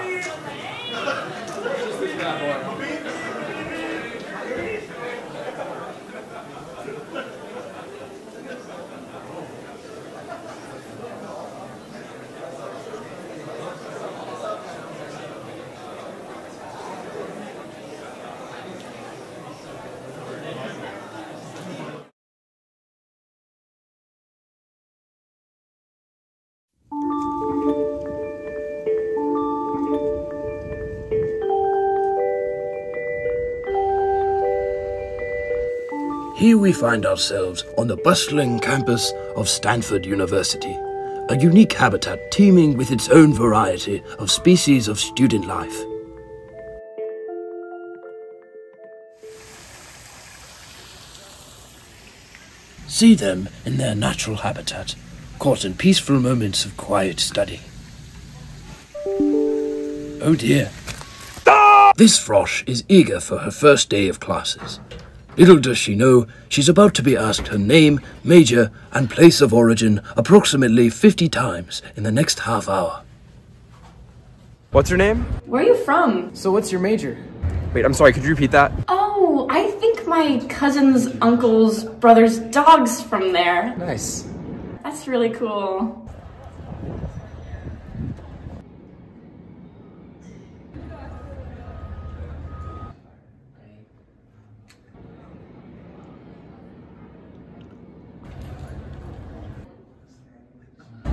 Wow. Here we find ourselves on the bustling campus of Stanford University, a unique habitat teeming with its own variety of species of student life. See them in their natural habitat, caught in peaceful moments of quiet study. Oh dear. Ah! This Frosh is eager for her first day of classes. Little does she know, she's about to be asked her name, major, and place of origin approximately 50 times in the next half hour. What's your name? Where are you from? So what's your major? Wait, I'm sorry, could you repeat that? Oh, I think my cousin's uncle's brother's dog's from there. Nice. That's really cool.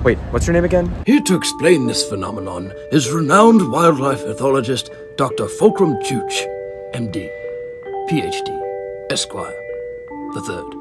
Wait, what's your name again? Here to explain this phenomenon is renowned wildlife ethologist Dr. Fulcrum Chooch, MD, PhD, Esquire, the third.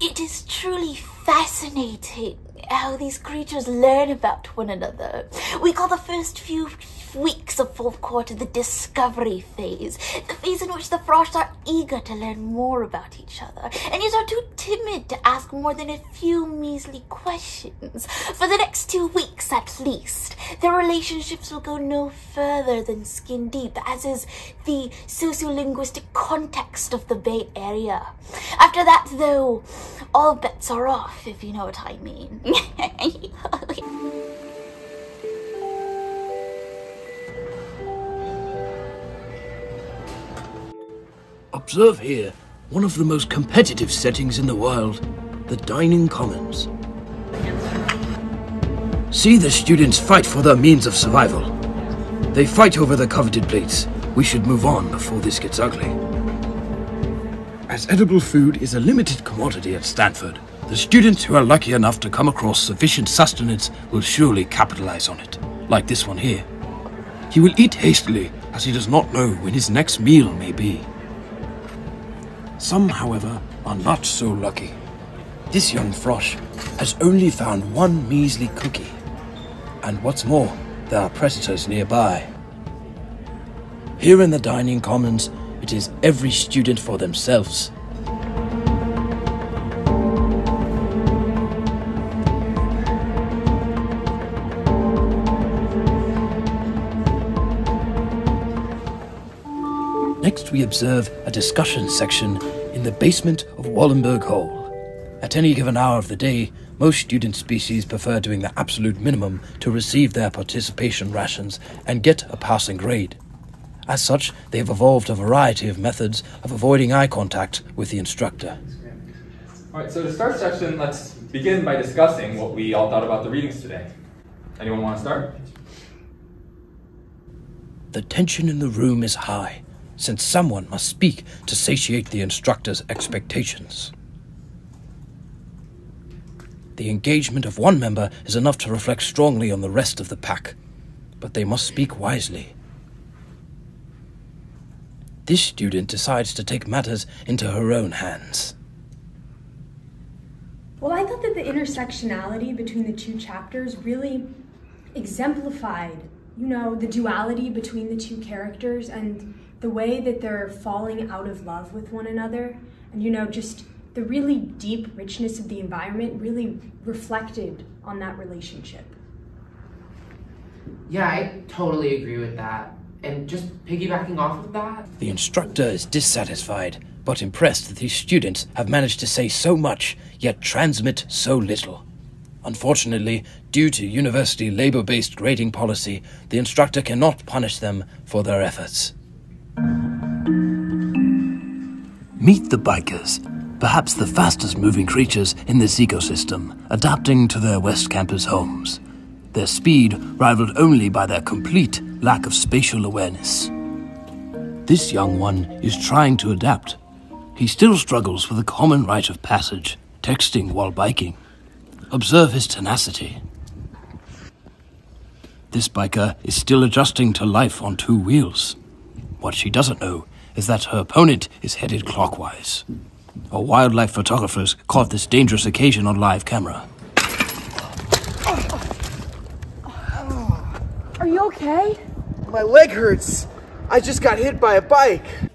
It is truly fascinating how these creatures learn about one another. We call the first few weeks of fourth quarter the discovery phase, the phase in which the frosts are eager to learn more about each other, and yet are too timid to ask more than a few measly questions. For the next two weeks at least, their relationships will go no further than skin deep, as is the sociolinguistic context of the Bay Area. After that, though, all bets are off, if you know what I mean. Observe here one of the most competitive settings in the world, the Dining Commons. See the students fight for their means of survival. They fight over the coveted plates. We should move on before this gets ugly. As edible food is a limited commodity at Stanford, the students who are lucky enough to come across sufficient sustenance will surely capitalize on it, like this one here. He will eat hastily, as he does not know when his next meal may be. Some, however, are not so lucky. This young frosh has only found one measly cookie. And what's more, there are predators nearby. Here in the dining commons, it is every student for themselves. Next, we observe a discussion section in the basement of Wallenberg Hall. At any given hour of the day, most student species prefer doing the absolute minimum to receive their participation rations and get a passing grade. As such, they have evolved a variety of methods of avoiding eye contact with the instructor. All right, so to start section, let's begin by discussing what we all thought about the readings today. Anyone want to start? The tension in the room is high, since someone must speak to satiate the instructor's expectations. The engagement of one member is enough to reflect strongly on the rest of the pack, but they must speak wisely. This student decides to take matters into her own hands. Well, I thought that the intersectionality between the two chapters really exemplified, you know, the duality between the two characters and the way that they're falling out of love with one another. And, you know, just the really deep richness of the environment really reflected on that relationship. Yeah, I totally agree with that. And just piggybacking off of that, The instructor is dissatisfied, but impressed that these students have managed to say so much, yet transmit so little. Unfortunately, due to university labor based grading policy, the instructor cannot punish them for their efforts. Meet the bikers, perhaps the fastest moving creatures in this ecosystem, adapting to their West Campus homes. Their speed rivaled only by their complete lack of spatial awareness. This young one is trying to adapt. He still struggles with a common rite of passage, texting while biking. Observe his tenacity. This biker is still adjusting to life on two wheels. What she doesn't know is that her opponent is headed clockwise. Our wildlife photographers caught this dangerous occasion on live camera. Are you okay? My leg hurts. I just got hit by a bike.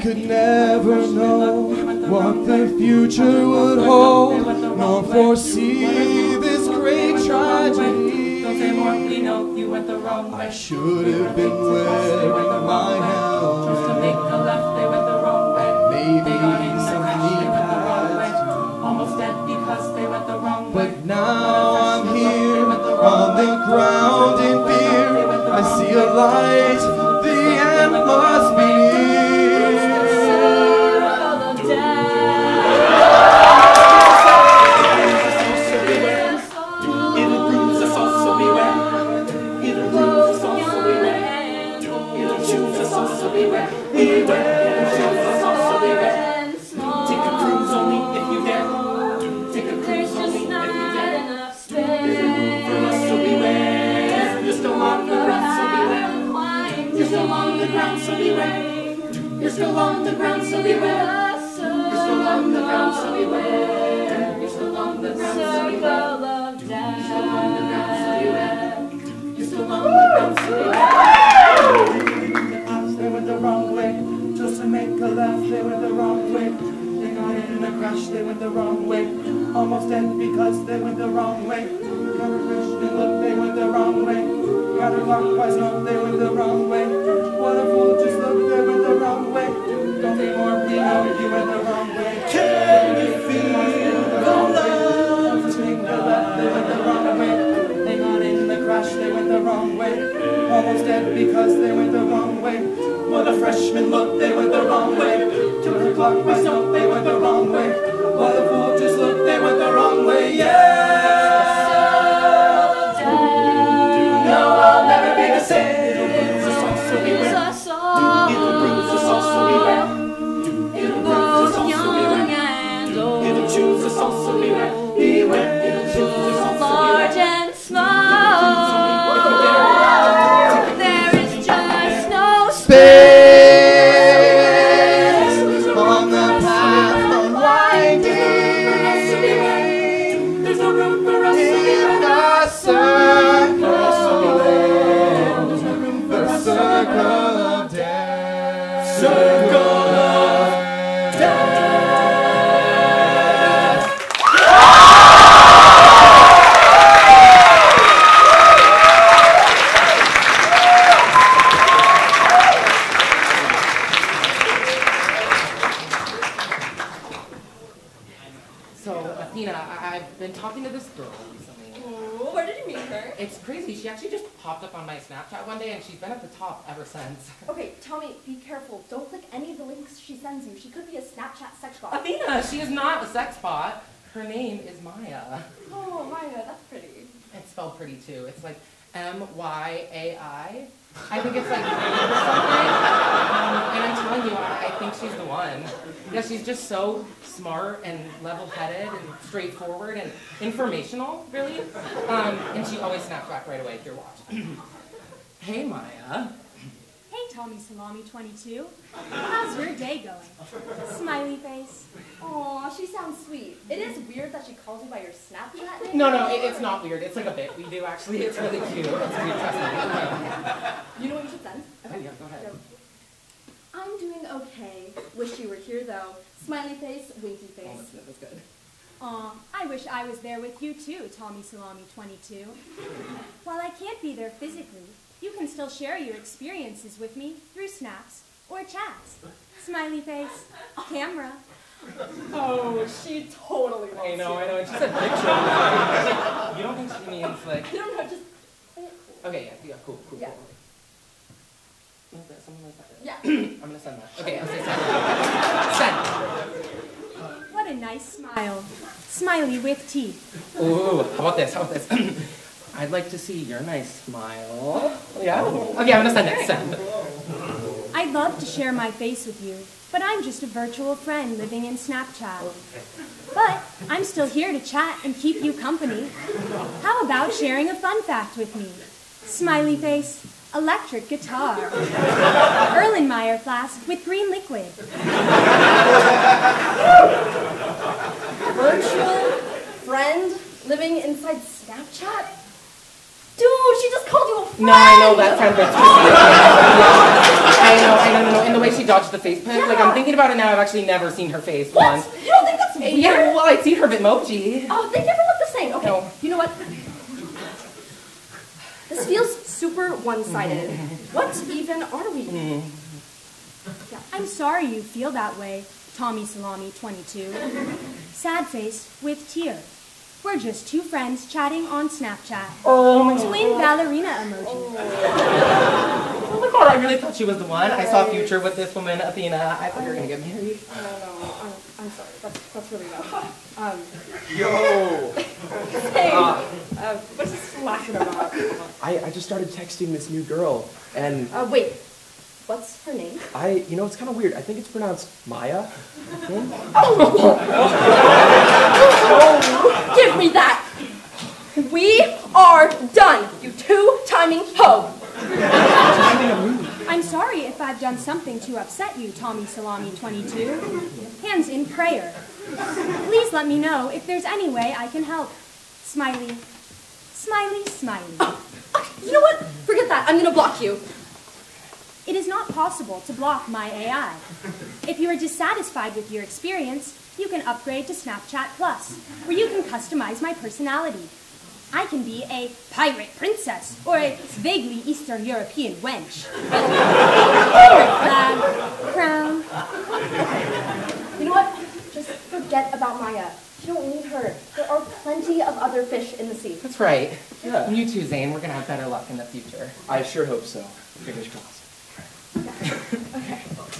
Could never know what the future would hold, nor foresee this great tragedy. I should have been wearing my helmet. a left, they went the wrong way. Maybe some knee pads. But now I'm here on the ground in fear. I see a light, the end must left, they went the wrong way. They got in a crash, they went the wrong way. Almost dead because they went the wrong way. Got a Christian look, they went the wrong way. Got a clockwise, no, they went the wrong way. What a fool, just look, they went the wrong way. Don't say more, we know you went the wrong way. Can you feel the love? They went the wrong way. They got in the crash, they went the wrong way. Almost dead because they went. What a freshman look, they went the wrong way. Counterclockwise, no, they went weird that she calls you by your Snapchat name. No, no, it, it's not weird. It's like a bit we do actually. It's really cute. It's cute. You know what you should send? Oh, yeah, go ahead. I'm doing okay. Wish you were here though. Smiley face, winky Oh, face. that's, that's good. Aw, I wish I was there with you too, Tommy Salami 22. While I can't be there physically, you can still share your experiences with me through snaps or chats. Smiley face, camera. Oh, she totally wants I know, you. I know. And she said picture. you don't think she means like? I don't know, just Okay, yeah, yeah, cool, cool, Yeah. cool. Is that something like that? Yeah. I'm gonna send that. Okay, I'll say send. Send. What a nice smile. Smiley with teeth. Ooh, how about this? How about this? I'd like to see your nice smile. Yeah. Okay, I'm gonna send it. Send. I'd love to share my face with you, but I'm just a virtual friend living in Snapchat. But I'm still here to chat and keep you company. How about sharing a fun fact with me? Smiley face, electric guitar, Erlenmeyer flask with green liquid. Virtual friend living inside Snapchat? Dude, she just called you a friend! No, I know that like I know, I know, no, no. And the way she dodged the face pick, like I'm thinking about it now, I've actually never seen her face What? once. You don't think that's weird? Yeah, well, I'd seen her Bitmoji. Oh, they never look the same. Okay, you know what? This feels super one-sided. Mm-hmm. What even are we? Mm-hmm. Yeah, I'm sorry you feel that way, Tommy Salami 22. Sad face with tear. We're just two friends chatting on Snapchat. Oh Twin God. ballerina emoji. Oh my god, I really thought she was the one. I saw a future with this woman, Athena. I thought you were gonna get married. No, no, I'm, I'm sorry. That's, that's really bad. Um, Yo! hey, Ah. uh, what's this laughing about? I, I just started texting this new girl, and Uh, wait, what's her name? I, you know, it's kind of weird. I think it's pronounced Maya. Oh! Give me that! We are done, you two-timing hoe! I'm sorry if I've done something to upset you, Tommy Salami 22. Hands in prayer. Please let me know if there's any way I can help. Smiley. Smiley, smiley. Oh, oh, you know what? Forget that. I'm gonna block you. It is not possible to block my AI. If you are dissatisfied with your experience, you can upgrade to Snapchat Plus, where you can customize my personality. I can be a pirate princess or a vaguely Eastern European wench. Flag, crown. You know what? Just forget about Maya. You don't need her. There are plenty of other fish in the sea. That's right. Yeah. You too, Zane. We're gonna have better luck in the future. I sure hope so. Fingers crossed. Yo!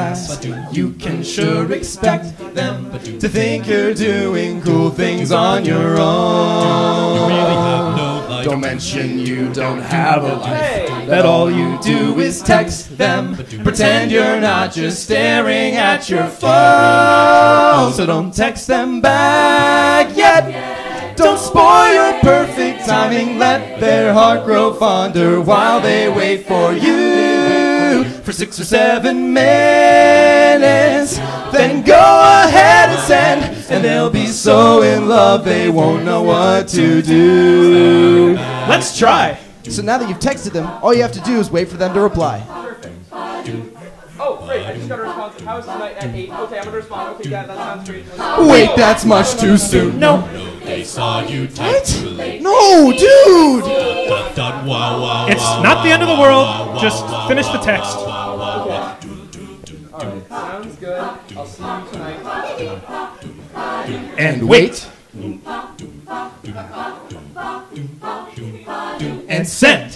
Last, you can sure expect them to think you're doing cool things on your own. Don't mention you don't have a life. That all you do is text them. Pretend you're not just staring at your phone. So don't text them back yet. Don't spoil your perfect timing. Let their heart grow fonder while they wait for you for six or seven minutes. Then go ahead and send, and they'll be so in love they won't know what to do. Let's try. So now that you've texted them, all you have to do is wait for them to reply. Oh, great. I just got a response. How is tonight at 8? Okay, I'm gonna respond. Okay, yeah, that sounds great. Wait, that's much too soon. No. They saw you text too late. No, dude! Dot, dot, wow, wow, It's not the end of the world. Just finish the text. Alright, sounds good. I'll see you tonight. And wait. and send.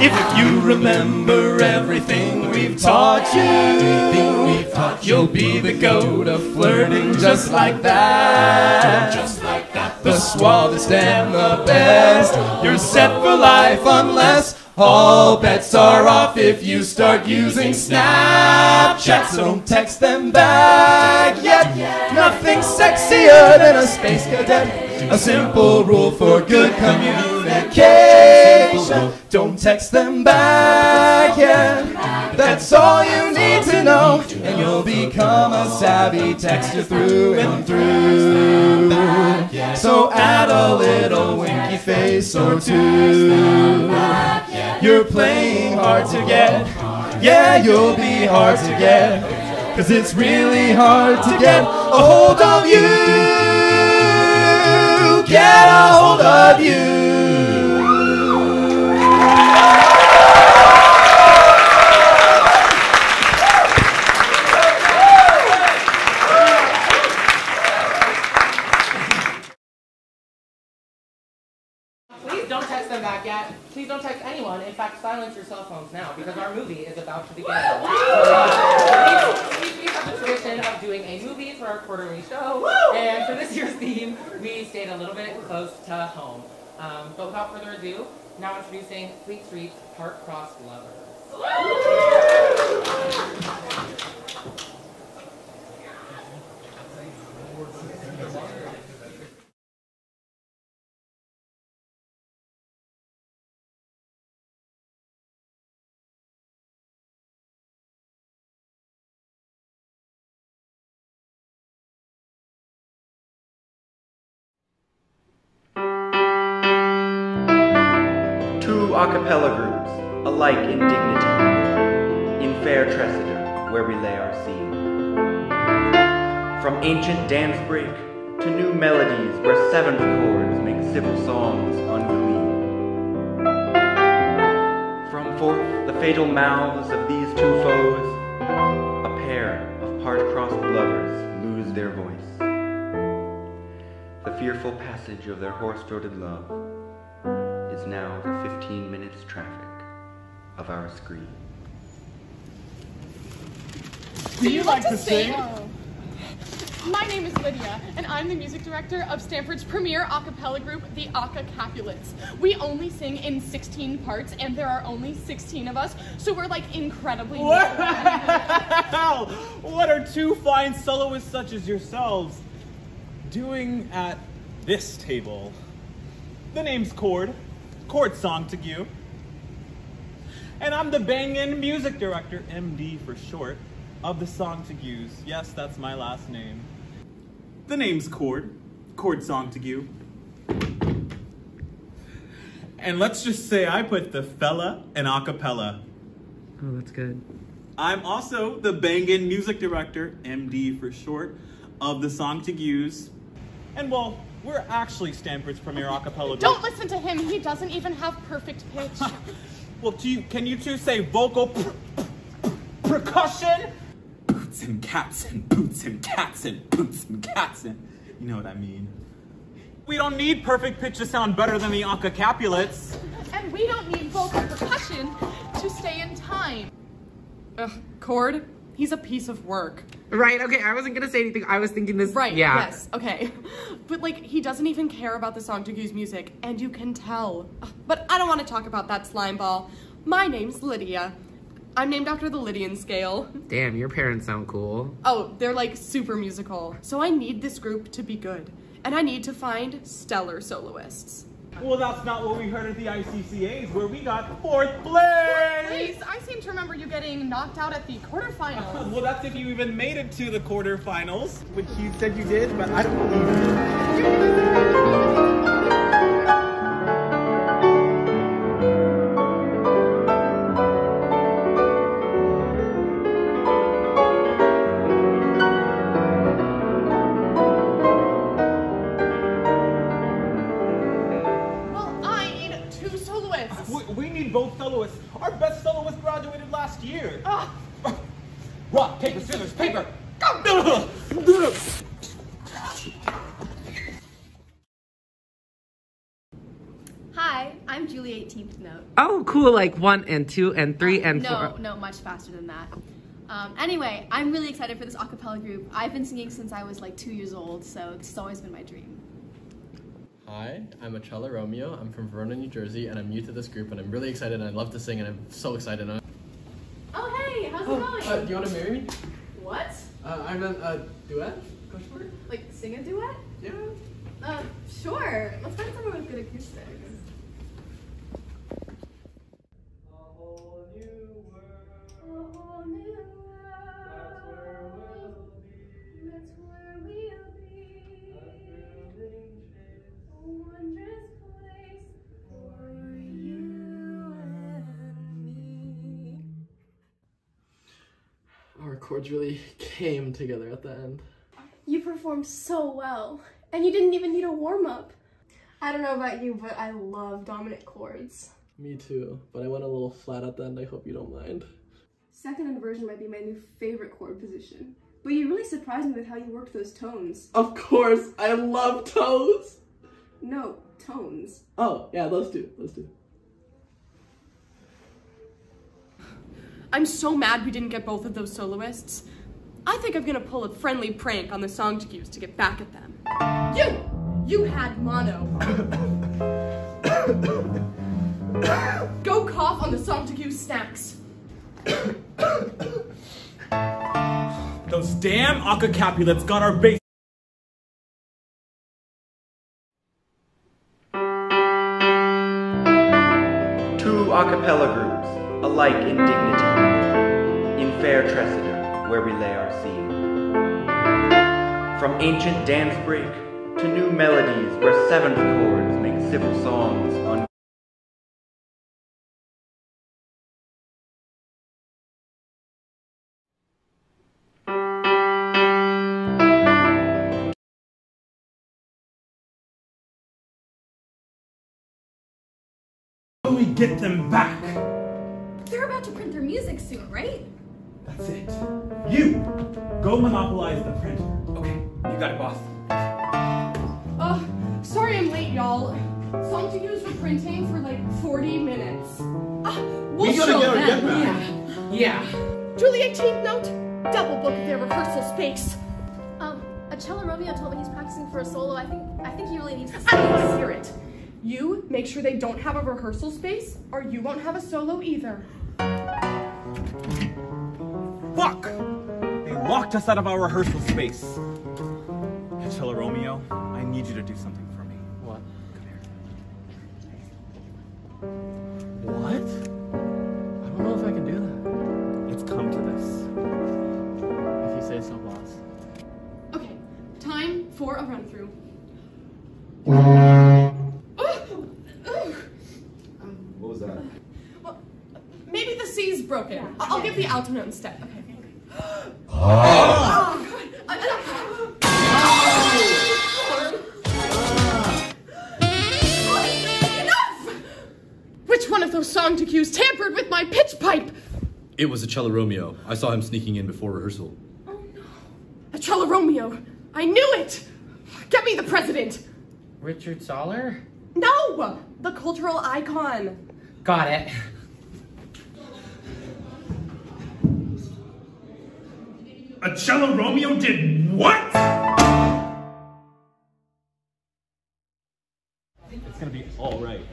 If you remember everything we've taught you, you'll be the goat of flirting just like that. Just like that. The suavest and the best. You're set for life unless all bets are off if you start using Snapchat. So don't text them back yet. Nothing sexier than a space cadet. A simple rule for good communication. Don't text them back yet. That's all you need know. And you'll become a savvy texter through and through. So add a little winky face or two. You're playing hard to get. Yeah, you'll be hard to get. Cause it's really hard to get a hold of you. Get a hold of you. Back yet. Please don't text anyone. In fact, silence your cell phones now because our movie is about to begin. Uh, we, we have a tradition of doing a movie for our quarterly show, and for this year's theme, we stayed a little bit close to home. Um, but without further ado, now introducing Fleet Street's Part-Crossed Lovers. Two a cappella groups, alike in dignity, in fair Tresidder, where we lay our scene. From ancient dance break to new melodies where seventh chords make civil songs unclean. From forth the fatal mouths of these two foes, a pair of part-crossed lovers lose their voice. The fearful passage of their hoarse-throated love is now the 15 minutes traffic of our screen. Do you like to sing? My name is Lydia, and I'm the music director of Stanford's premier a cappella group, the Aka Capulets. We only sing in 16 parts, and there are only 16 of us, so we're like incredibly. Wow! What are two fine soloists such as yourselves doing at this table? The name's Cord, Cord Songtague. And I'm the bangin' music director, MD for short, of the Song to Songtagues. Yes, that's my last name. The name's Cord, Cord Songtague. And let's just say I put the fella in acapella. Oh, that's good. I'm also the bangin' music director, MD for short, of the Song to Songtagues. And well, we're actually Stanford's premier acapella group. Don't listen to him. He doesn't even have perfect pitch. Well, do you, can you two say vocal pr- pr- percussion? Boots and cats and boots and cats and boots and cats and you know what I mean. We don't need perfect pitch to sound better than the Anka Capulets. and we don't need vocal percussion to stay in time. Ugh, Cord, he's a piece of work. Right, okay, I wasn't gonna say anything. I was thinking this. Right, yeah. yes, okay. But like, he doesn't even care about the song Tugu's music, and you can tell. But I don't want to talk about that slime ball. My name's Lydia. I'm named after the Lydian scale. Damn, your parents sound cool. Oh, they're like super musical. So I need this group to be good. And I need to find stellar soloists. Well, that's not what we heard at the ICCAs, where we got fourth place. Please, I seem to remember you getting knocked out at the quarterfinals. Well, that's if you even made it to the quarterfinals, which you said you did, but I don't believe you. Like one and two and three and no, four. no, no, much faster than that. Um, anyway, I'm really excited for this a cappella group. I've been singing since I was like two years old, so it's always been my dream. Hi, I'm Achella Romeo. I'm from Verona, New Jersey, and I'm new to this group, and I'm really excited, and I love to sing, and I'm so excited. Oh, hey, how's Oh, it going? uh, do you want to marry me? What? Uh, I'm a uh, duet. Question mark? Like, sing a duet? Yeah. Uh, sure. Let's find someone with good acoustics. Chords really came together at the end. You performed so well, and you didn't even need a warm up. I don't know about you, but I love dominant chords. Me too, but I went a little flat at the end. I hope you don't mind. Second inversion might be my new favorite chord position. But you really surprised me with how you worked those tones. Of course, I love toes. No, tones. Oh, yeah, those two, those two. I'm so mad we didn't get both of those soloists. I think I'm gonna pull a friendly prank on the Songticus to get back at them. You! You had mono. Go cough on the Songticus snacks. Those damn Acacapulets got our base. Two a cappella groups, alike in dignity, in fair Tresidder, where we lay our scene. From ancient dance break to new melodies where seventh chords make civil songs un- How do we get them back? They're about to print their music soon, right? That's it. You, go monopolize the printer. Okay, you got it, boss. Oh, sorry I'm late, y'all. Songticus were printing for like 40 minutes. Ah, we'll We gotta show get our them. get back. Yeah. yeah. Julie 18th note, double book their rehearsal space. Um, Achella Romeo told me he's practicing for a solo. I think I think he really needs to I don't want to hear it. You make sure they don't have a rehearsal space, or you won't have a solo either. Fuck! They locked us out of our rehearsal space. Chilla Romeo, I need you to do something for me. What? Come here. What? I don't know if I can do that. It's come to this. If you say so, boss. Okay, time for a run through. What was that? Well, Maybe the C's broken. I- I'll give the alto note instead. Okay. Oh! Enough! Which one of those song cues tampered with my pitch pipe? It was Achella Romeo. I saw him sneaking in before rehearsal. Oh, Achella Romeo. I knew it. Get me the president. Richard Saller? No, the cultural icon. Got it. Achella Romeo did what? It's gonna be all right.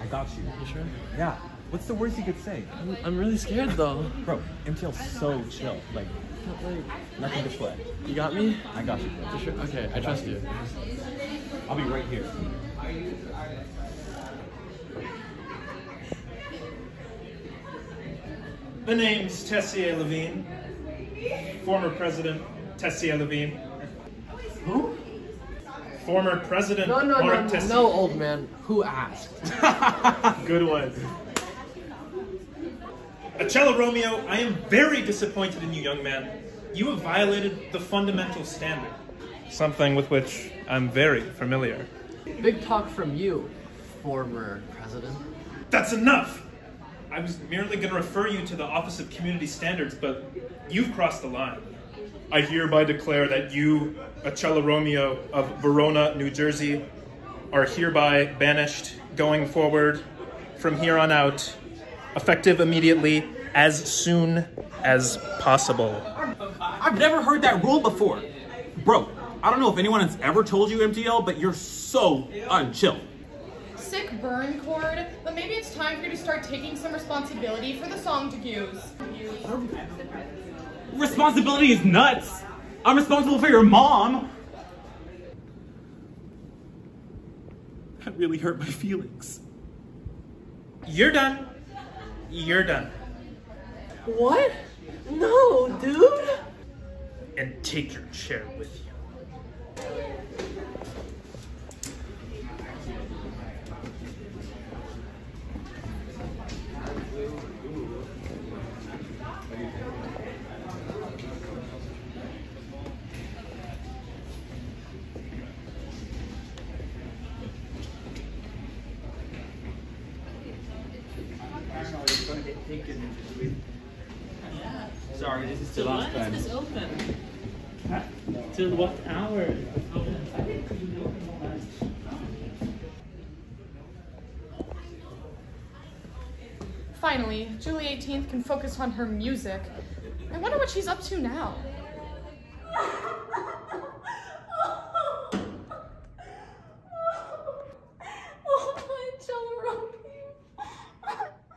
I got you. You sure? Yeah. What's the worst you could say? I'm, I'm really scared though. Bro, MTL's so chill. Like, nothing to sweat. You got me? I got you. You sure? Okay, I got trust you. I'll be right here. The name's Tessier-Lavigne, former President Tessier-Lavigne. Who? Former President No, no, Marc no, Tessier. no, old man. Who asked? Good one. Achella Romeo, I am very disappointed in you, young man. You have violated the fundamental standard. Something with which I'm very familiar. Big talk from you, former president. That's enough! I was merely going to refer you to the Office of Community Standards, but you've crossed the line. I hereby declare that you, Achella Romeo of Verona, New Jersey, are hereby banished going forward from here on out, effective immediately, as soon as possible. I've never heard that rule before. Bro, I don't know if anyone has ever told you MTL, but you're so unchill. Sick burn chord, but maybe it's time for you to start taking some responsibility for the song to use. Responsibility is nuts. I'm responsible for your mom. That really hurt my feelings. You're done. You're done. What? No, dude. And take your chair with you. Sorry, this is the So last when time. is this open? Till what hour? Finally, Julie 18th can focus on her music. I wonder what she's up to now.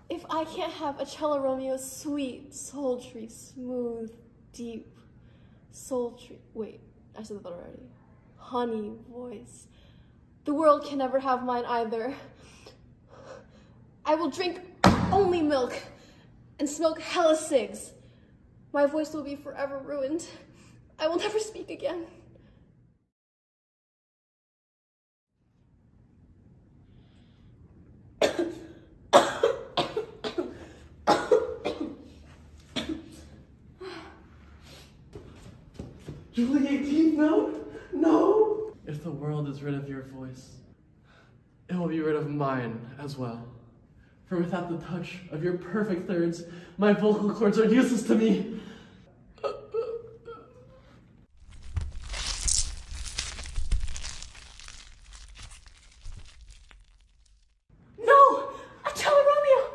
If I can't have a cello Romeo sweet, sultry, smooth, deep, sultry, wait, I said that already. Honey voice. The world can never have mine either. I will drink only milk and smoke hella cigs. My voice will be forever ruined. I will never speak again. Julie 18th note? No. If the world is rid of your voice, it will be rid of mine as well. For without the touch of your perfect thirds, my vocal cords are useless to me. No! A cello Romeo!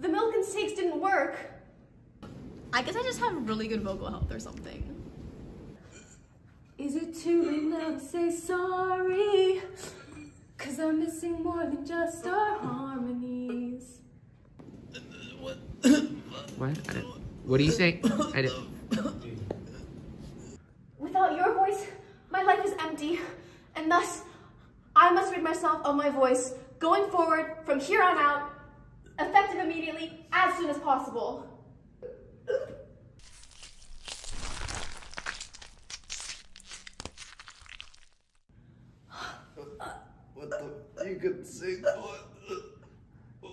The milk and steaks didn't work. I guess I just have really good vocal health or something. Is it too late now to say sorry? Cause I'm missing more than just our harmonies. What? What do you say? I don't, Without your voice, my life is empty. And thus, I must rid myself of my voice going forward from here on out, effective immediately, as soon as possible. What the? You could sing. What?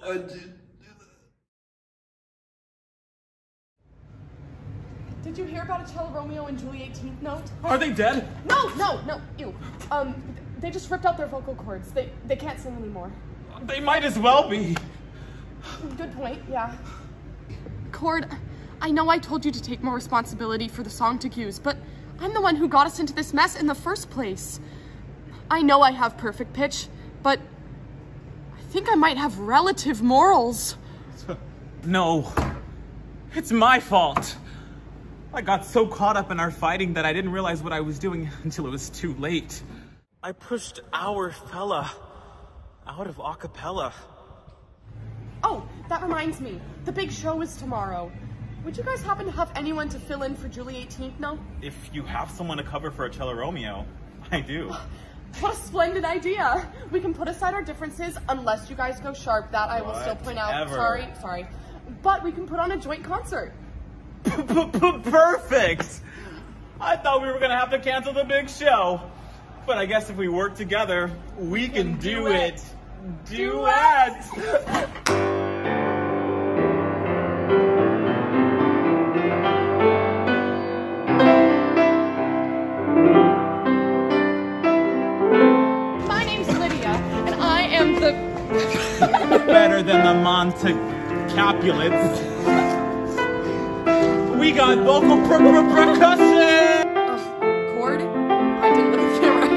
Why'd you? Did you hear about a cello Romeo and Julie 18th note? Are they dead? No, no, no, ew. Um, they just ripped out their vocal cords. They they can't sing anymore. They might as well be. Good point, yeah. Cord, I know I told you to take more responsibility for the song to use, but I'm the one who got us into this mess in the first place. I know I have perfect pitch, but think I might have relative morals. No. It's my fault. I got so caught up in our fighting that I didn't realize what I was doing until it was too late. I pushed our fella out of acapella. Oh, that reminds me. The big show is tomorrow. Would you guys happen to have anyone to fill in for Julie 18th now? If you have someone to cover for a cello Romeo, I do. What a splendid idea! We can put aside our differences unless you guys go sharp. That I will still point out. Whatever. Sorry, sorry. But we can put on a joint concert. Perfect! I thought we were gonna have to cancel the big show. But I guess if we work together, we can do it. Duet! Monte Capulets. We got vocal per- per- percussion! Cord? I didn't look at the camera.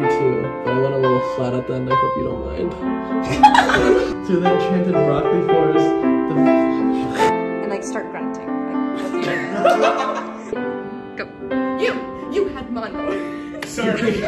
Me too, but I went a little flat at the end. I hope you don't mind. to the enchanted broccoli forest, the and like start grunting. Like. Go. You, you had mono. Sorry.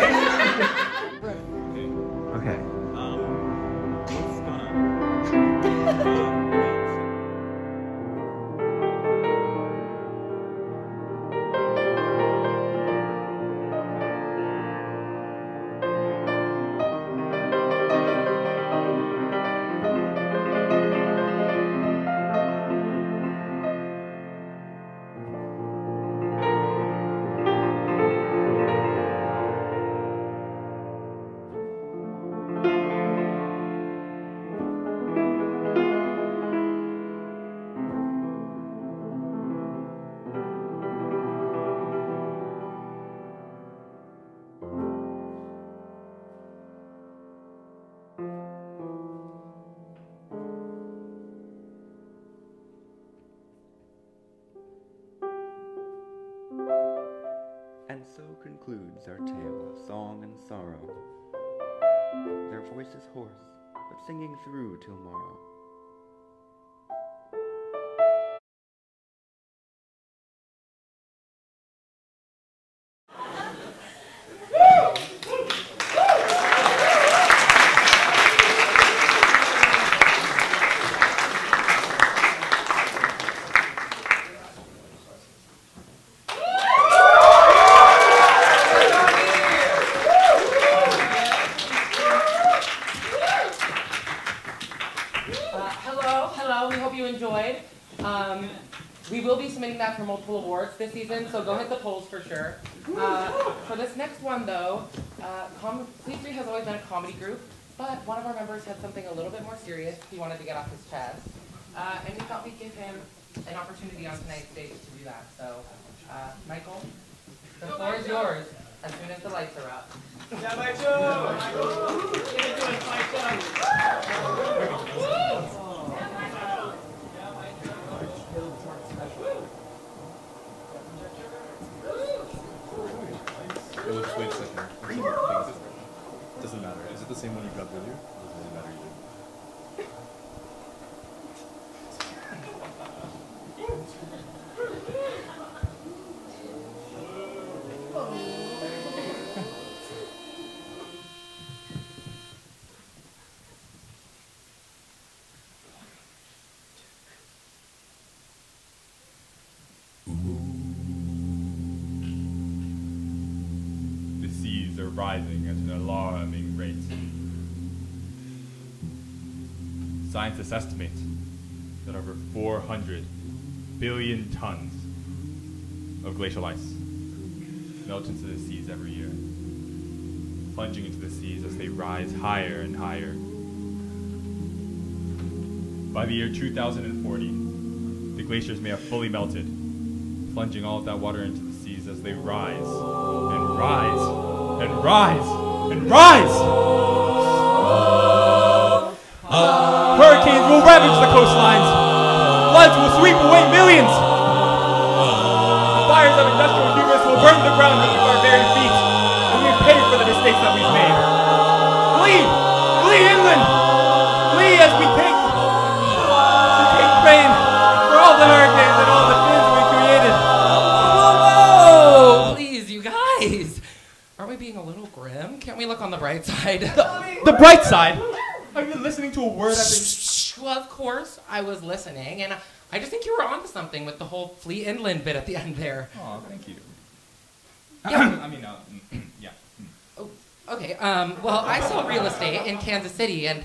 Floor is yours as soon as the lights are out. Yeah, my Michael! It looks, wait a second. What's the thing? Doesn't matter. Is it the same one you grabbed earlier? Doesn't really matter rising at an alarming rate. Scientists estimate that over 400 billion tons of glacial ice melt into the seas every year, plunging into the seas as they rise higher and higher. By the year 2040, the glaciers may have fully melted, plunging all of that water into the seas as they rise and rise and rise and rise. Hurricanes will ravage the coastlines. Floods will sweep away millions. Fires of industrial hubris will burn the ground beneath our very feet, and we pay for the mistakes that we've made. Flee! Flee inland! Flee as we take, take rain for all the bright side? The bright side? Are you listening to a word I've been... Well, of course, I was listening, and I just think you were onto something with the whole Fleet Inland bit at the end there. Oh, thank you. Yeah. I mean, uh, yeah. Okay, um, well, I sell real estate in Kansas City, and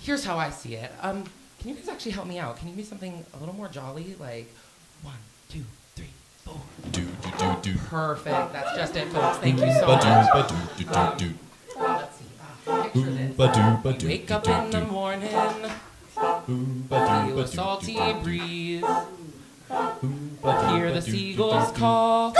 here's how I see it. Um, can you guys actually help me out? Can you give me something a little more jolly? Like, one, two, three, four. Do, do, do, do. Perfect. That's just it, folks. Thank you so Ba-do, much. ba-do, do, do, Um, do. Let's see. Ah, picture this. ba-do, ba-do, You wake up in the do. morning, ba-do, feel ba-do, a salty do, do. breeze, ba-do, hear the seagulls call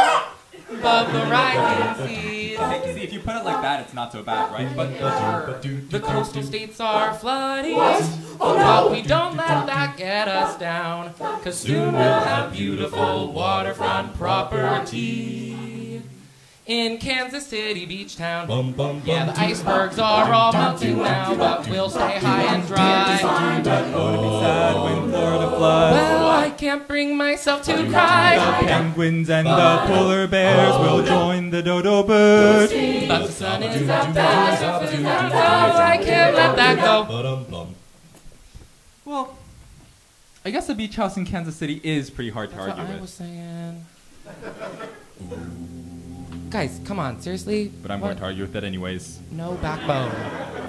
above the rising seas. See, if you put it like that, it's not so bad, right? But The coastal states are flooding, but oh, we don't let that get us down, cause soon we'll have beautiful waterfront property. In Kansas City Beach Town. Bum, bum, Yeah, the bum, icebergs are all melting now, but we'll stay high and dry. Well, I can't bring myself to cry. The cry. penguins and the polar bears will join the dodo bird. But the sun is out there, the surface is I can't let that go. Well, I guess a beach house in Kansas City is pretty hard to That's what argue I with. was saying. Guys, come on, seriously? But I'm What? going to argue with it anyways. No backbone.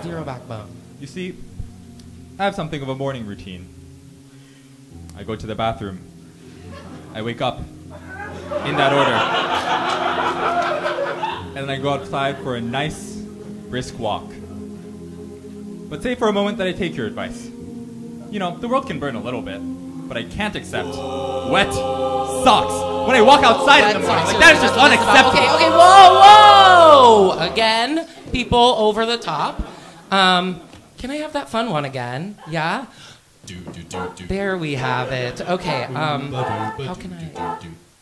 Zero backbone. You see, I have something of a morning routine. I go to the bathroom. I wake up in that order. And then I go outside for a nice, brisk walk. But say for a moment that I take your advice. You know, the world can burn a little bit, but I can't accept wet socks when I walk outside in the morning. Like, that is just unacceptable. Okay, okay, whoa, whoa! Again, people over the top. Um, can I have that fun one again? Yeah? Do, do, do, There we have it. Okay, um, how can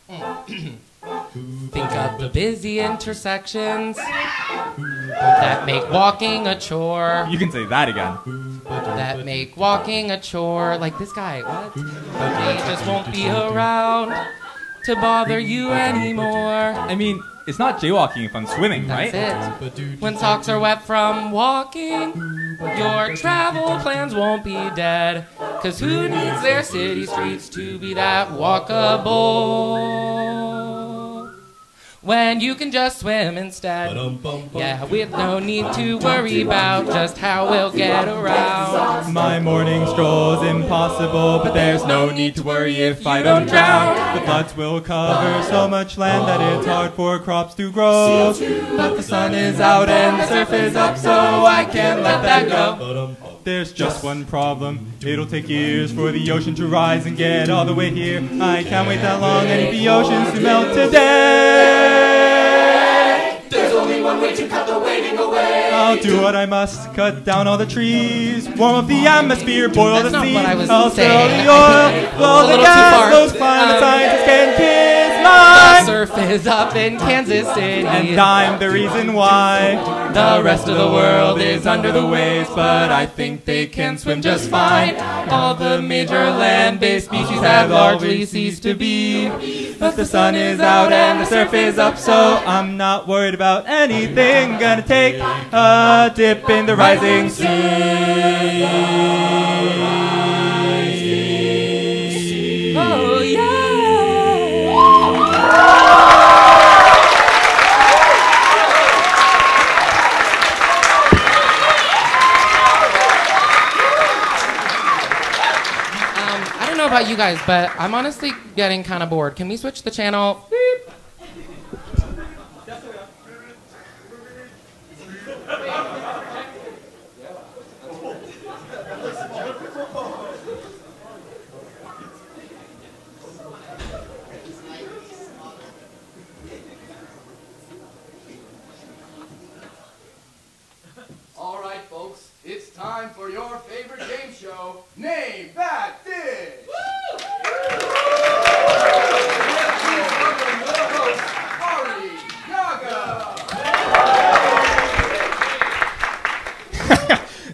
I? Think of the busy intersections that make walking a chore. You can say that again. That make walking a chore. Like this guy, what? They just won't be around to bother you anymore. I mean, it's not jaywalking if I'm swimming, right? That's it. When socks are wet from walking, your travel plans won't be dead. Cause who needs their city streets to be that walkable? When you can just swim instead. Yeah, with no need to worry about just how we'll get around. My morning stroll's impossible, but there's no need to worry if I don't drown. The floods will cover so much land that it's hard for crops to grow. But the sun is out and the surf is up, so I can't let that go. There's just one problem. It'll take years for the ocean to rise and get all the way here. I can't wait that long and if the oceans to melt today. There's only one way to cut the waiting away. I'll do what I must, cut down all the trees, warm up the atmosphere, boil That's the sea. what I was I'll stir all saying. the oil, A blow the gas, far. those climate Um, scientists can The surf is up in Kansas City. And I'm the reason why. The rest of the world is under the waves, but I think they can swim just fine. All the major land-based species have largely ceased to be. But the sun is out and the surf is up, so I'm not worried about anything. Gonna take a dip in the rising sea. About you guys, but I'm honestly getting kind of bored. Can we switch the channel? Beep. All right, folks, it's time for your show, Name That Dish! Please welcome your host, Ari Yaga!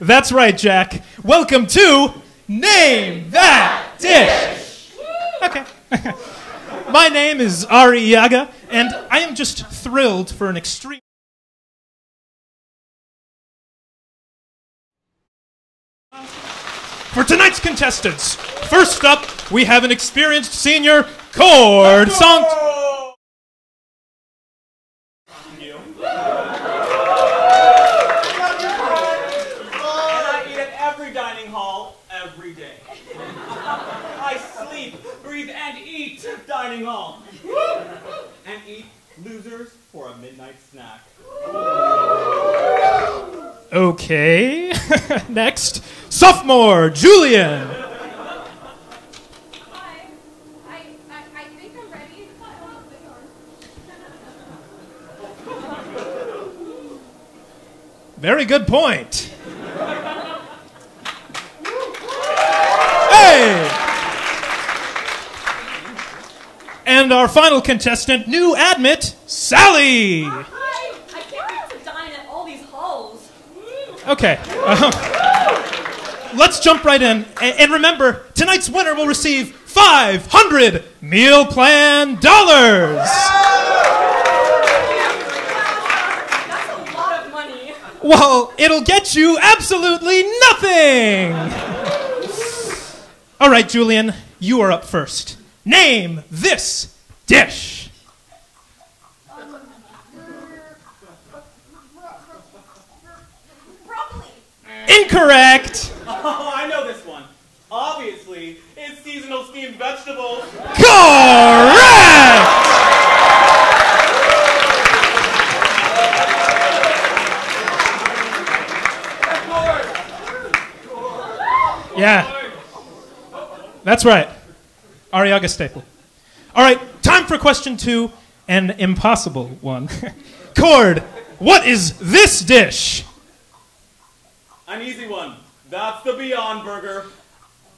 That's right, Jack. Welcome to Name That Dish. Okay. My name is Ari Yaga, and I am just thrilled for an extreme. For tonight's contestants, first up, we have an experienced senior chord song. Dining hall. And eat losers for a midnight snack. Okay. Next, sophomore Julian. Hi. I, I, I think I'm ready. Very good point. Hey! And And our final contestant, new admit, Sally. Hi! I can't wait to dine at all these halls. Okay. uh, let's jump right in. A- And remember, tonight's winner will receive 500 meal plan dollars. That's a lot of money. Well, it'll get you absolutely nothing. All right, Julian, you are up first. Name this dish. Incorrect. Oh, I know this one. Obviously, it's seasonal steamed vegetables. Correct. Yeah. That's right. Arrillaga staple. All right, time for question two, an impossible one. Cord, what is this dish? An easy one. That's the Beyond Burger.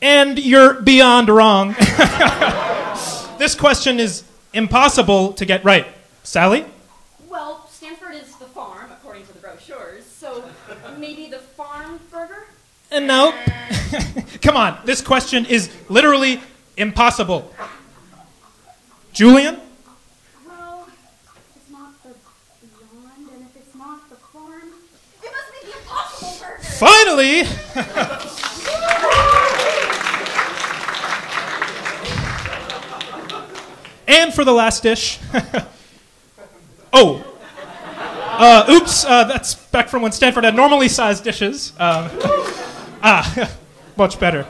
And you're beyond wrong. this question is impossible to get right. Sally? Well, Stanford is the farm, according to the brochures, so maybe the farm burger? Uh, no. Come on, this question is literally impossible. Julian? Well, it's not the Beyond, and if it's not the farm, it must be the Impossible Burger! Finally! and for the last dish. oh. Uh, oops, uh, that's back from when Stanford had normally sized dishes. Um, ah, much better.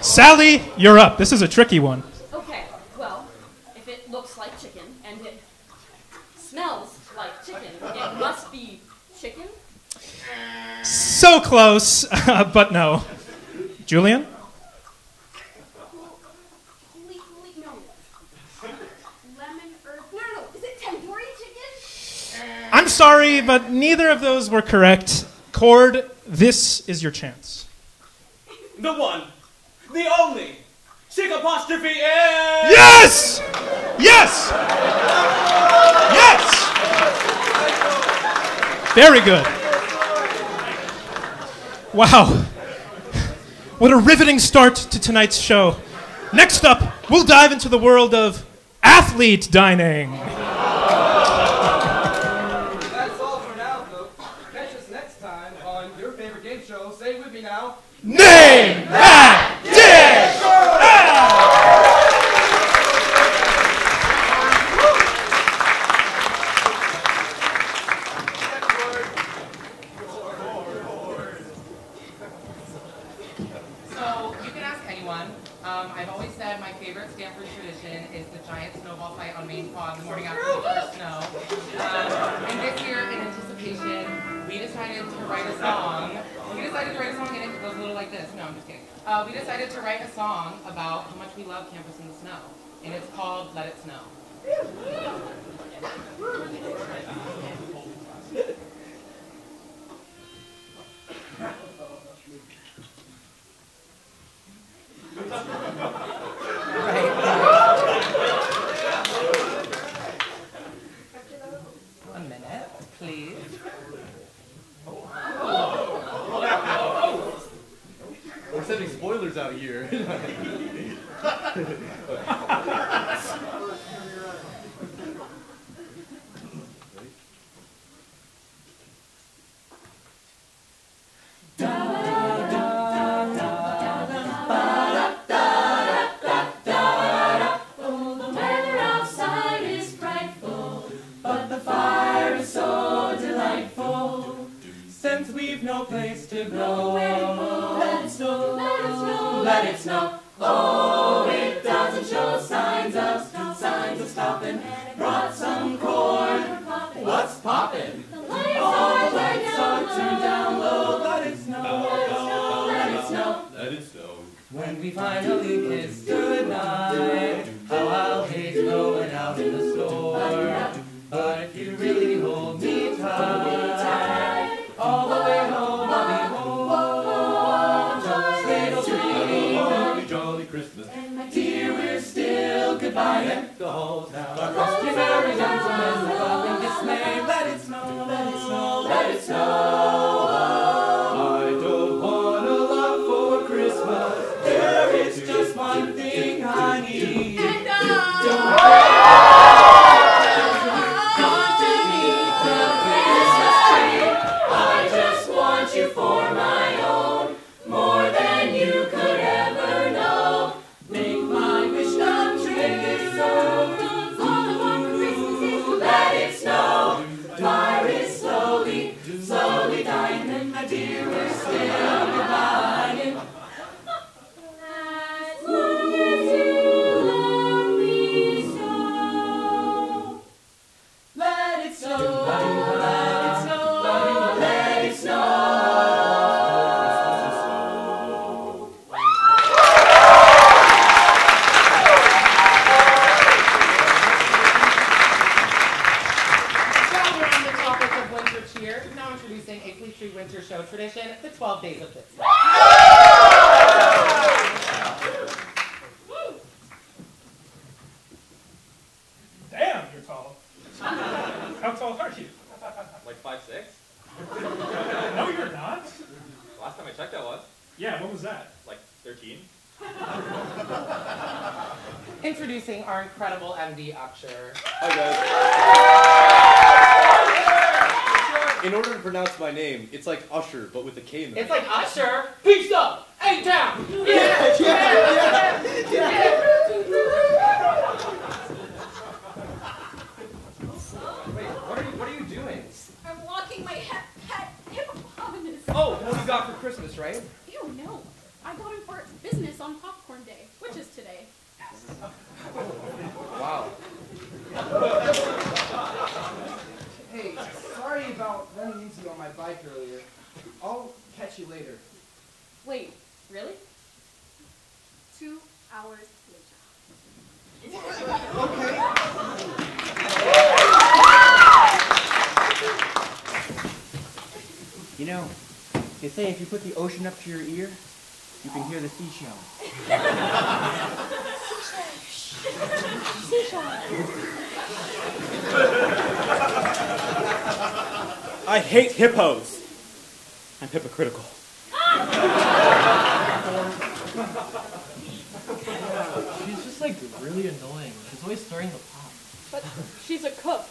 Sally, you're up. This is a tricky one. Okay, well, if it looks like chicken and it smells like chicken, it must be chicken? So close, uh, but no. Julian? I'm sorry, but neither of those were correct. Cord, this is your chance. The one. The only. Chick apostrophe is. Yes! Yes! Yes! Very good. Wow. What a riveting start to tonight's show. Next up, we'll dive into the world of athlete dining. That's all for now, folks. Catch us next time on your favorite game show. Say it with me now. Name that No, I'm just kidding. Uh, we decided to write a song about how much we love campus in the snow. And it's called Let It Snow. One minute, please. We're sending spoilers out here. Oh, the weather outside is frightful, but the fire is so delightful. Since we've no place to go, let it snow. Oh, it doesn't show signs of signs of stopping. Brought some corn. What's poppin'? The lights are lights are turned down low. Let it snow, let it snow, let it snow. Let it snow. when we finally kiss goodnight, how I'll hate going out in the store. But if you the whole town. The customary gentlemen, the dismay, let it snow, let it snow, let it snow. Incredible MD Usher. Hi guys. In order to pronounce my name, it's like Usher, but with a K in the It's like Usher, peace up, A down. Yeah, yeah, What are you, what are you doing? I'm walking my he- pet hippopotamus. Oh, what you got for Christmas, right? Ew, no. I got him for business on Popcorn Day, which is today. Wow. Hey, sorry about running into you on my bike earlier. I'll catch you later. Wait, really? Two hours You know, they say if you put the ocean up to your ear, you can hear the seashell. I hate hippos. I'm hypocritical. She's just like really annoying. She's always stirring the pot. But she's a cook.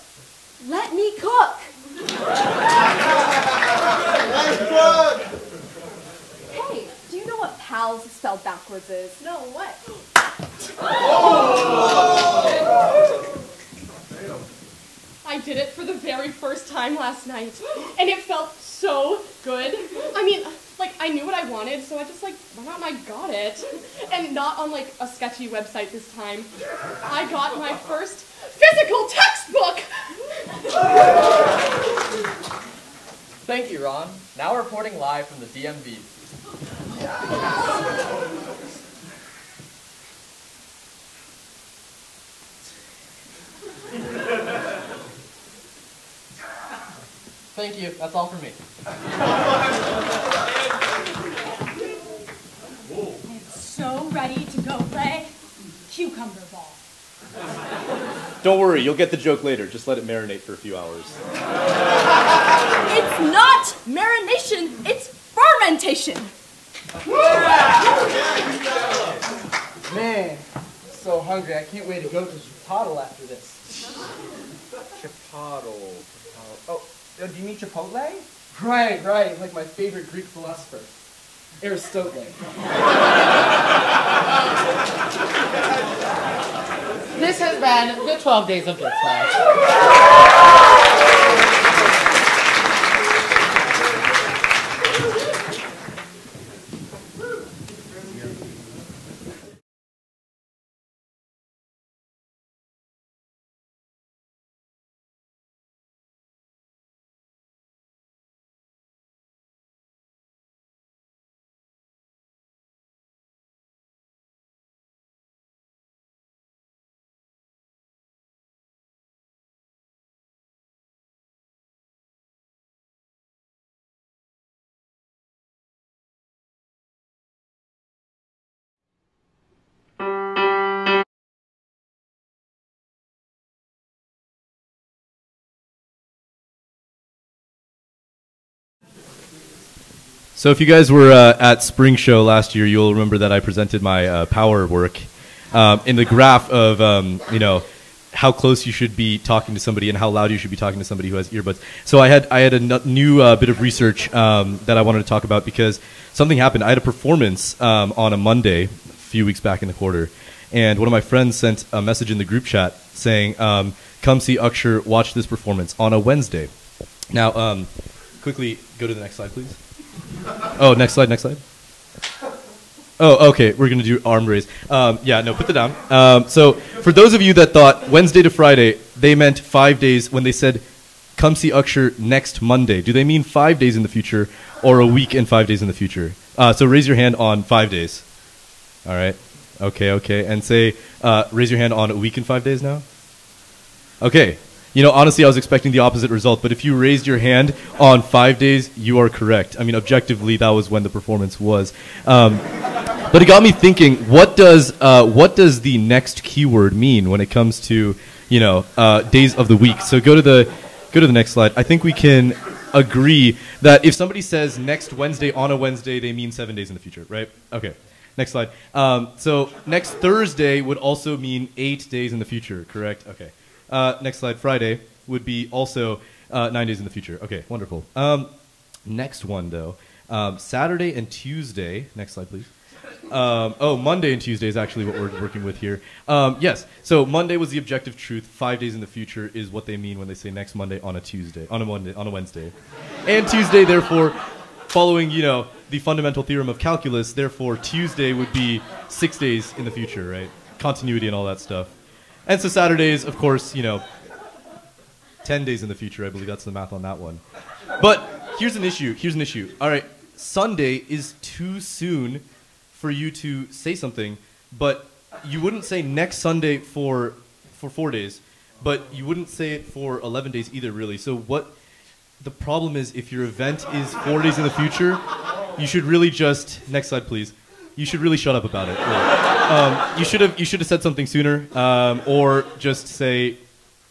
Let me cook. Hey, do you know spelled backwards is? No, what? I did it for the very first time last night, and it felt so good. I mean, like I knew what I wanted, so I just like went out and I got it, and not on like a sketchy website this time. I got my first physical textbook. Thank you, Ron. Now reporting live from the DMV. Thank you. That's all for me. I'm So ready to go play cucumber ball. Don't worry, you'll get the joke later. Just let it marinate for a few hours. It's not marination, it's fermentation. Man, so hungry. I can't wait to go to Chipotle after this. Chipotle. Oh, uh, do you mean Chipotle? Right, right. Like my favorite Greek philosopher, Aristotle. This has been the 12 Days of Bits So if you guys were uh, at Spring Show last year, you'll remember that I presented my uh, power work um, in the graph of um, you know how close you should be talking to somebody and how loud you should be talking to somebody who has earbuds. So I had I had a new uh, bit of research um, that I wanted to talk about because something happened. I had a performance um, on a Monday a few weeks back in the quarter, and one of my friends sent a message in the group chat saying, um, "Come see Uksher watch this performance on a Wednesday." Now, um, quickly go to the next slide, please. Oh, next slide, next slide. Oh, okay. We're gonna do arm raise. Um, yeah, no, put that down. Um, so, for those of you that thought Wednesday to Friday, they meant five days when they said, "Come see Uksher next Monday." Do they mean five days in the future, or a week and five days in the future? Uh, so, raise your hand on five days. All right. Okay, okay, and say, uh, raise your hand on a week and five days now. Okay. You know, honestly, I was expecting the opposite result, but if you raised your hand on five days, you are correct. I mean, objectively, that was when the performance was. Um, but it got me thinking: what does uh, what does the next keyword mean when it comes to you know uh, days of the week? So go to the go to the next slide. I think we can agree that if somebody says next Wednesday on a Wednesday, they mean seven days in the future, right? Okay. Next slide. Um, so next Thursday would also mean eight days in the future, correct? Okay. Uh, next slide. Friday would be also uh, nine days in the future. Okay, wonderful. Um, next one though, um, Saturday and Tuesday. Next slide, please. Um, oh, Monday and Tuesday is actually what we're working with here. Um, yes. So Monday was the objective truth. Five days in the future is what they mean when they say next Monday on a Tuesday, on a Monday, on a Wednesday, and Tuesday. Therefore, following you know the fundamental theorem of calculus, therefore Tuesday would be six days in the future, right? Continuity and all that stuff. And so Saturdays, of course, you know, 10 days in the future, I believe that's the math on that one. But here's an issue. Here's an issue. All right, Sunday is too soon for you to say something, but you wouldn't say next Sunday for for 4 days, but you wouldn't say it for 11 days either really. So what the problem is if your event is 4 days in the future, you should really just next slide please. You should really shut up about it. Um, you should have you should have said something sooner, um, or just say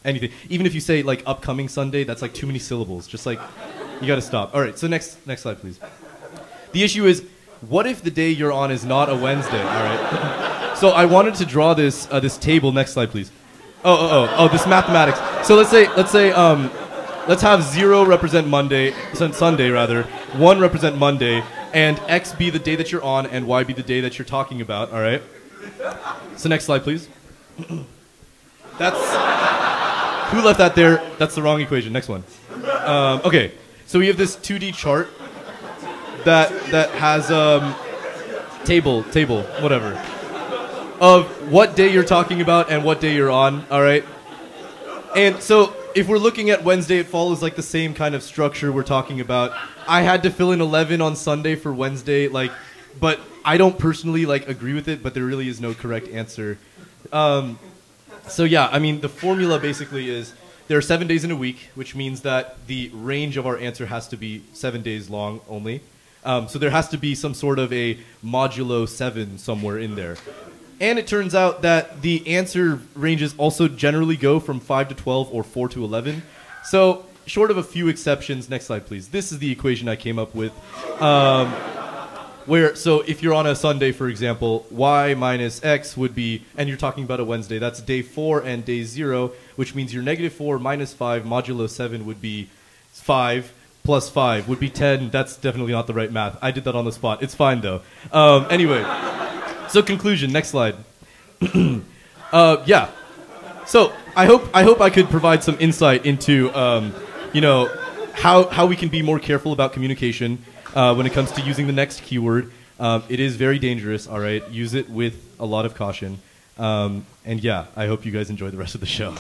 anything. Even if you say like upcoming Sunday, that's like too many syllables. Just like you got to stop. All right. So next next slide, please. The issue is, what if the day you're on is not a Wednesday? All right. so I wanted to draw this uh, this table. Next slide, please. Oh oh oh oh this mathematics. So let's say let's say um, let's have zero represent Monday, Sun- Sunday rather, one represent Monday, and X be the day that you're on, and Y be the day that you're talking about. All right. So next slide, please. That's who left that there. That's the wrong equation. Next one. Um, okay, so we have this 2D chart that that has um, table table whatever of what day you're talking about and what day you're on. All right, and so if we're looking at Wednesday, it follows like the same kind of structure we're talking about. I had to fill in 11 on Sunday for Wednesday, like, but I don't personally like agree with it. But there really is no correct answer. Um, so yeah, I mean the formula basically is there are seven days in a week, which means that the range of our answer has to be seven days long only. Um, so there has to be some sort of a modulo seven somewhere in there. And it turns out that the answer ranges also generally go from 5 to 12 or 4 to 11. So, short of a few exceptions, next slide, please. This is the equation I came up with. Um, where, so if you're on a Sunday, for example, y minus x would be, and you're talking about a Wednesday, that's day 4 and day 0, which means your negative 4 minus 5 modulo 7 would be 5 plus 5 would be 10. That's definitely not the right math. I did that on the spot. It's fine, though. Um, anyway. So conclusion. Next slide. uh, yeah. So I hope I hope I could provide some insight into um, you know how how we can be more careful about communication uh, when it comes to using the next keyword. Um, it is very dangerous. All right, use it with a lot of caution. Um, and yeah, I hope you guys enjoy the rest of the show.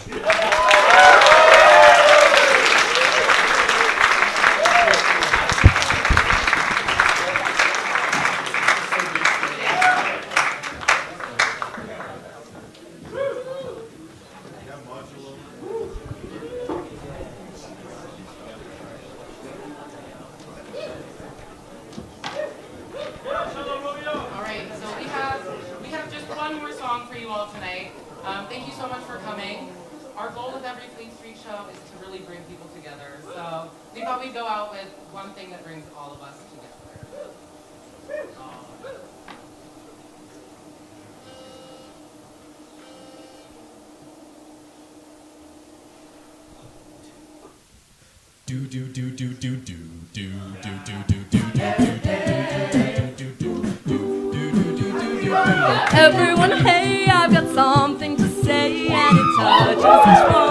All right, so we have we have just one more song for you all tonight. Um, thank you so much for coming. Our goal with every Fleet Street show is to really bring people together. So we thought we'd go out with one thing that brings all of us together. Do do do do do do do do do Everyone, hey, I've got something to say, and it touches each one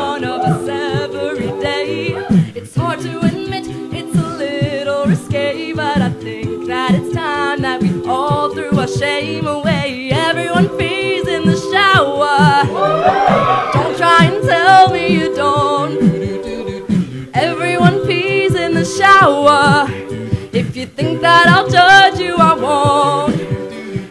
If you think that I'll judge you, I won't.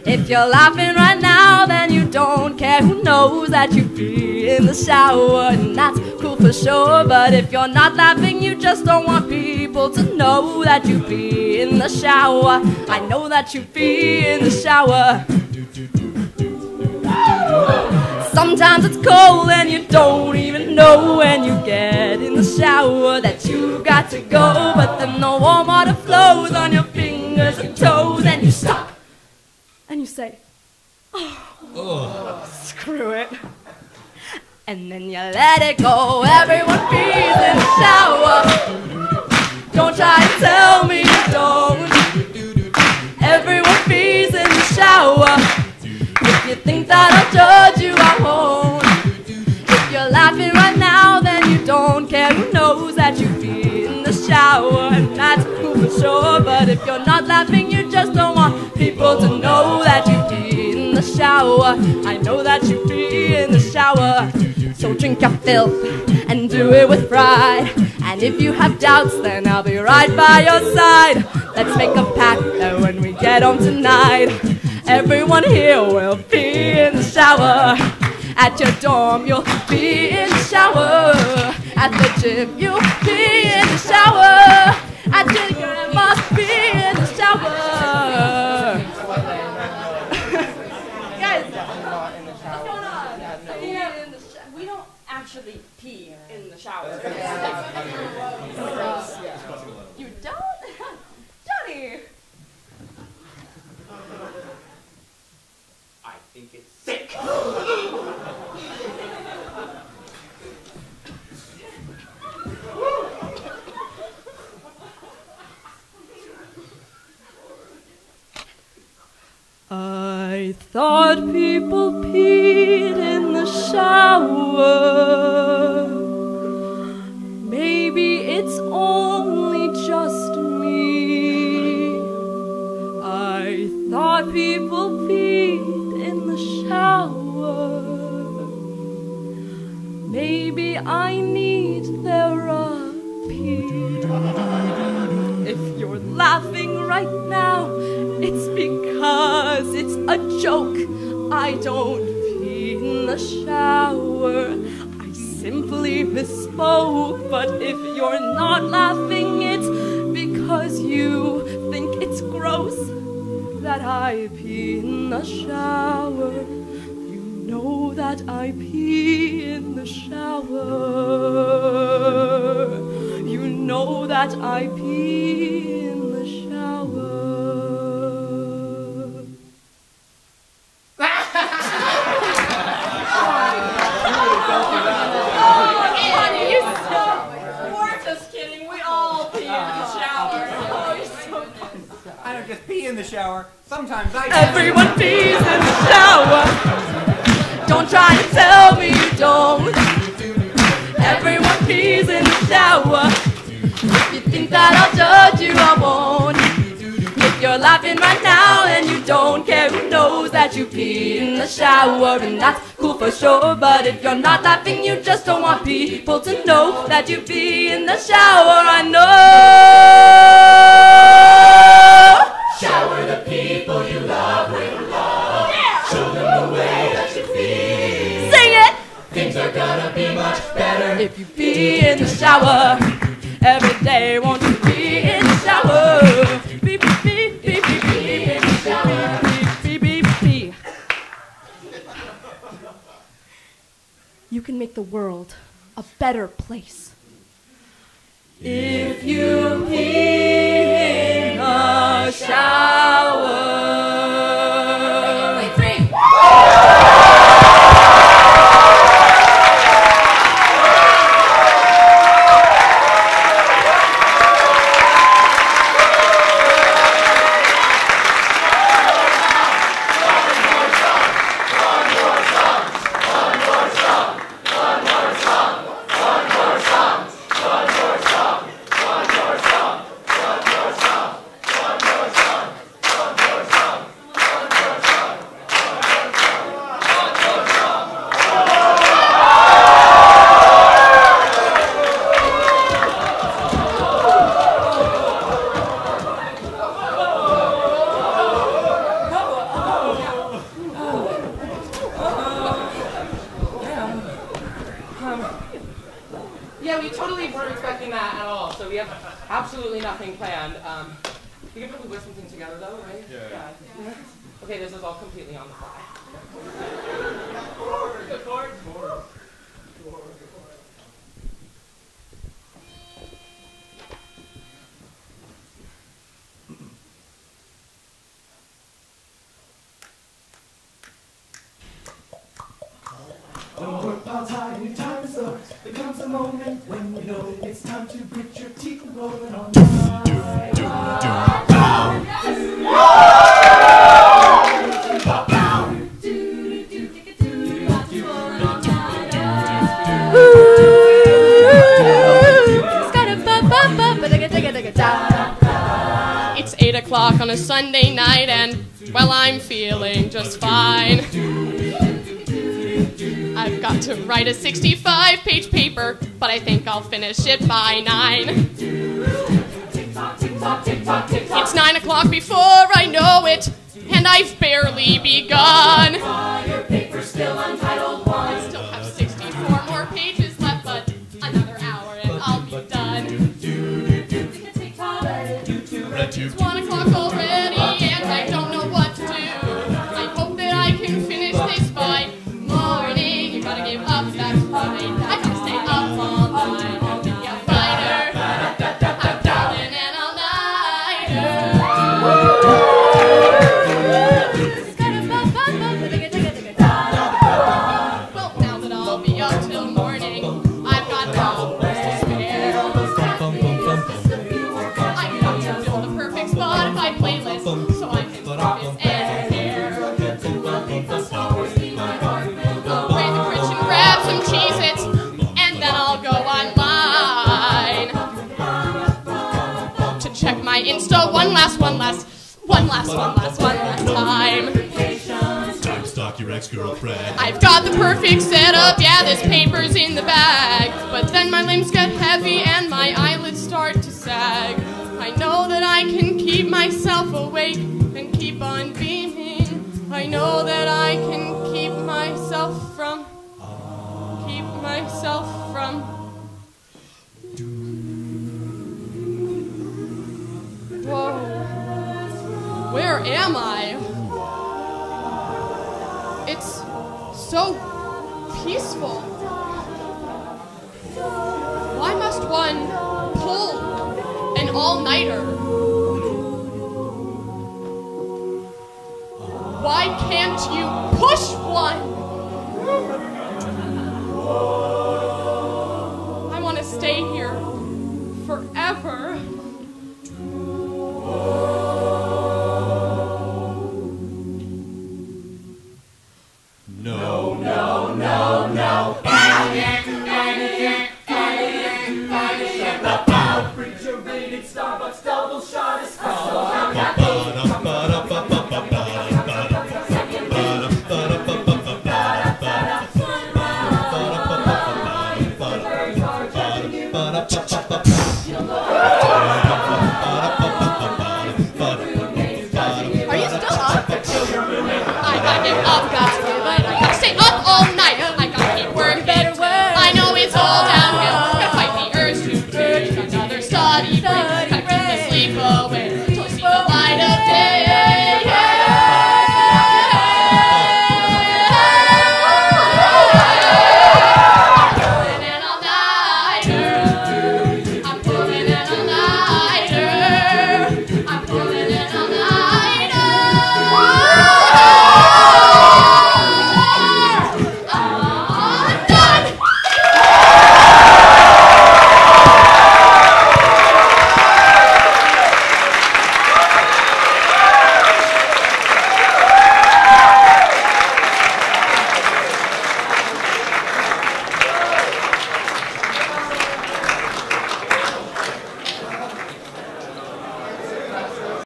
If you're laughing right now, then you don't care. Who knows that you pee in the shower? And that's cool for sure. But if you're not laughing, you just don't want people to know that you pee in the shower. I know that you pee in the shower. Sometimes it's cold and you don't even know when you get in the shower that you've got to go. But then the warm water flows on your fingers and toes, and you stop and you say, oh, screw it. And then you let it go. Everyone pees in the shower. Shower? And that's cool for sure. But if you're not laughing, you just don't want people to know that you pee in the shower. I know that you pee in the shower. So drink your filth and do it with pride. And if you have doubts, then I'll be right by your side. Let's make a pact that when we get home tonight, everyone here will pee in the shower. At your dorm, you'll be in the shower at the gym. You pee in the shower. I did grandma's pee in the shower. I thought people peed in the shower. Maybe it's only just me. I thought people peed in the shower. Maybe I need therapy. If you're laughing right now, it's it's a joke. I don't pee in the shower. I simply misspoke. But if you're not laughing, it's because you think it's gross that I pee in the shower. You know that I pee in the shower. You know that I pee in the shower. Honey, you stop. We're just kidding. We all pee in the shower. Oh, you're so I don't just pee in the shower. Sometimes I. Everyone pees in the shower. Don't try to tell me you don't. Everyone pees in the shower. If you think that I'll judge you, I won't. If you're laughing right now and you don't care, who knows that you pee in the shower, and that's cool for sure. But if you're not laughing, you just don't want people to know that you pee in the shower. I know the people you love with love. Yeah. Show them the way that you feel. Sing it! Things are gonna be much better if you be in the shower. Every day, won't you be in the shower? Be, be, be, be, be, be, in the shower. Be, be, be, be. You can make the world a better place. If you in the shower. Wait, there comes a moment when you know it's time to grit your teeth and roll it on. On a Sunday night, and, well, I'm feeling just fine. I've got to write a 65 page paper, but I think I'll finish it by 9. It's 9 o'clock before I know it, and I've barely begun. Ex-girlfriend. I've got the perfect setup, yeah, this paper's in the bag. But then my limbs get heavy and my eyelids start to sag. I know that I can keep myself awake and keep on beaming. I know that I can keep myself from, keep myself from. Whoa. Where am I? Peaceful. Why must one pull an all-nighter? Why can't you push one?